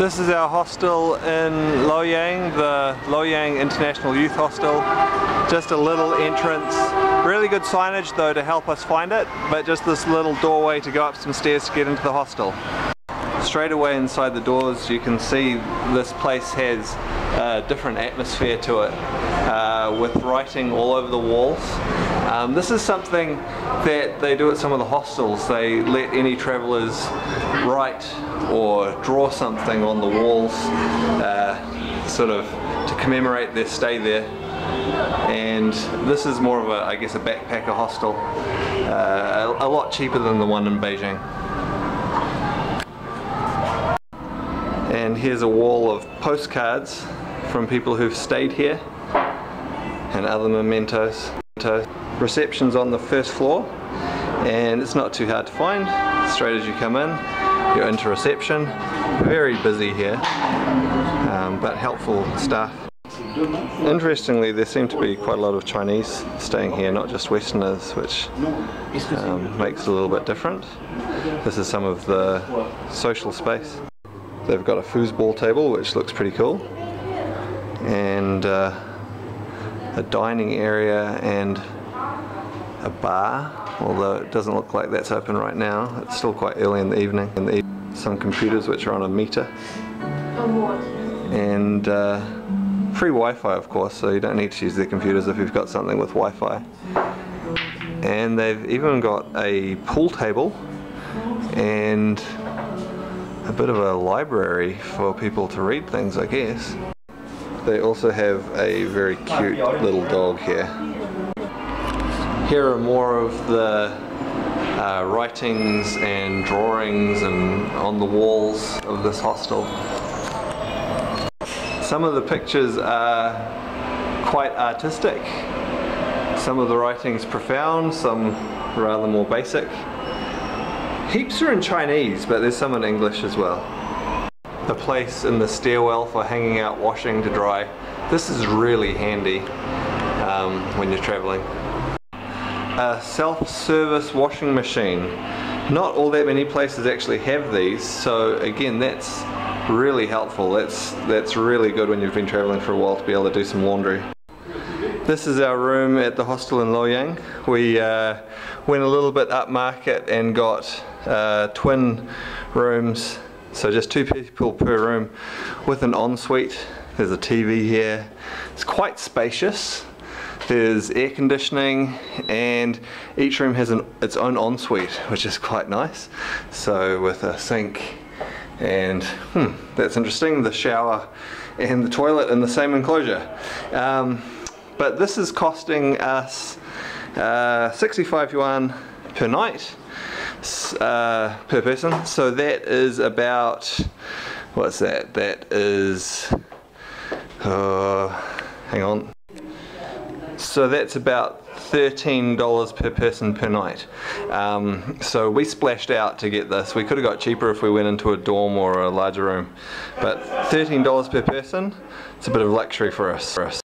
This is our hostel in Luoyang, the Luoyang International Youth Hostel. Just a little entrance. Really good signage though to help us find it, but just this little doorway to go up some stairs to get into the hostel. Straight away inside the doors you can see this place has a different atmosphere to it uh, with writing all over the walls. Um, this is something that they do at some of the hostels. They let any travellers write or draw something on the walls uh, sort of to commemorate their stay there. And this is more of a I guess a backpacker hostel uh, a, a lot cheaper than the one in Beijing. And here's a wall of postcards from people who've stayed here and other mementos reception's on the first floor and it's not too hard to find straight as you come in you're into reception very busy here um, but helpful staff Interestingly, there seem to be quite a lot of Chinese staying here, not just Westerners, which um, makes it a little bit different. This is some of the social space. They've got a foosball table, which looks pretty cool, and uh, a dining area and a bar, although it doesn't look like that's open right now. It's still quite early in the evening. Some computers which are on a meter. And uh, free Wi-Fi of course, so you don't need to use their computers if you've got something with Wi-Fi. And they've even got a pool table and a bit of a library for people to read things I guess. They also have a very cute little dog here. Here are more of the uh, writings and drawings and on the walls of this hostel. Some of the pictures are quite artistic. Some of the writings profound, some rather more basic. Heaps are in Chinese, but there's some in English as well. The place in the stairwell for hanging out washing to dry. This is really handy um, when you're traveling. A self-service washing machine. Not all that many places actually have these, so again that's really helpful. That's, that's really good when you've been traveling for a while to be able to do some laundry. This is our room at the hostel in Luoyang. We uh, went a little bit upmarket and got uh, twin rooms, so just two people per room with an ensuite. There's a TV here. It's quite spacious. There's air conditioning and each room has an, its own ensuite, which is quite nice. So with a sink and hmm, that's interesting, the shower and the toilet in the same enclosure. Um, but this is costing us uh, 65 yuan per night uh, per person so that is about what's that that is uh, hang on so that's about $13 per person per night. Um, so we splashed out to get this. We could have got cheaper if we went into a dorm or a larger room. But $13 per person, it's a bit of luxury for us. For us.